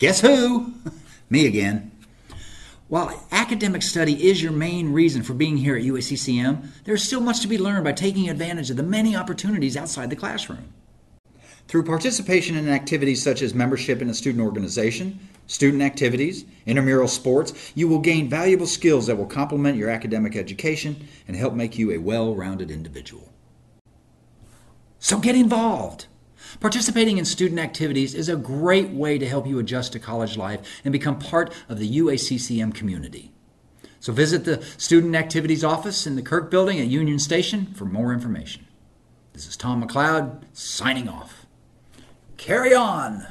Guess who? Me again. While academic study is your main reason for being here at UACCM, there's still much to be learned by taking advantage of the many opportunities outside the classroom. Through participation in activities such as membership in a student organization, student activities, intramural sports, you will gain valuable skills that will complement your academic education and help make you a well rounded individual. So get involved. Participating in student activities is a great way to help you adjust to college life and become part of the UACCM community. So visit the Student Activities Office in the Kirk Building at Union Station for more information. This is Tom McLeod signing off. Carry on!